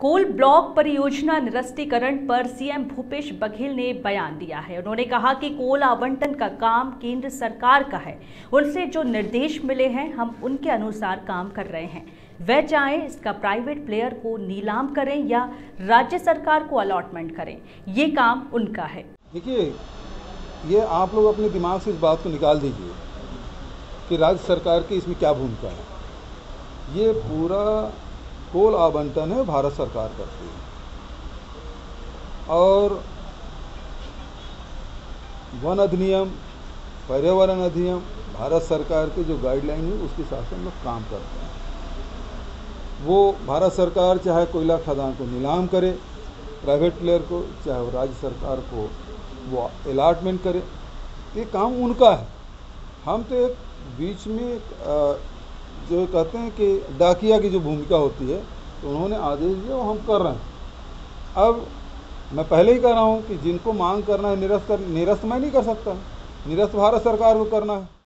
Coal block परियोजना निरस्तीकरण पर CM Bhupesh Baghel ने बयान दिया है। उन्होंने कहा कि कोल आवंटन का काम केंद्र सरकार का है। उनसे जो निर्देश मिले हैं, हम उनके अनुसार काम कर रहे हैं। वह चाहे इसका प्राइवेट प्लेयर को नीलाम करें या राज्य सरकार को अलॉटमेंट करें, ये काम उनका है। देखिए, ये आप लोग अपने दिमाग से इस बात को निकाल दीजिए कि राज्य सरकार की इसमें क्या भूमिका है। ये पूरा कोल आवंटन है भारत सरकार करती है। और वन अधिनियम, पर्यावरण अधिनियम, भारत सरकार के जो गाइडलाइन है, उसके हिसाब से हम लोग काम करते हैं। वो भारत सरकार चाहे कोयला खदान को नीलाम करे प्राइवेट प्लेयर को, चाहे वो राज्य सरकार को वो अलाटमेंट करे, ये काम उनका है। हम तो एक बीच में एक जो कहते हैं कि डाकिया की जो भूमिका होती है तो उन्होंने आदेश दिया, वो हम कर रहे हैं। अब मैं पहले ही कह रहा हूँ कि जिनको मांग करना है, निरस्त निरस्त मैं नहीं कर सकता। निरस्त भारत सरकार को करना है।